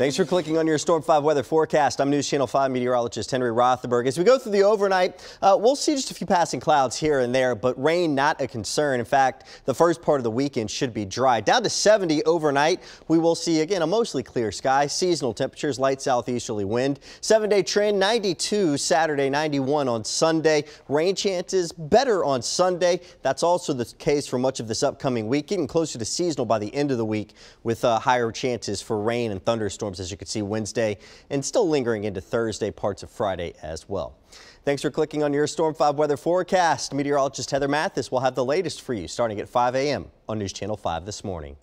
Thanks for clicking on your Storm 5 weather forecast. I'm News Channel 5 meteorologist Henry Rothenberg. As we go through the overnight, uh, we'll see just a few passing clouds here and there, but rain not a concern. In fact, the first part of the weekend should be dry. Down to 70 overnight, we will see again a mostly clear sky, seasonal temperatures, light southeasterly wind. Seven day trend 92 Saturday, 91 on Sunday. Rain chances better on Sunday. That's also the case for much of this upcoming week, getting closer to seasonal by the end of the week with uh, higher chances for rain and thunderstorms storms, as you can see Wednesday and still lingering into Thursday, parts of Friday as well. Thanks for clicking on your Storm 5 weather forecast. Meteorologist Heather Mathis will have the latest for you starting at 5 a.m. on News Channel 5 this morning.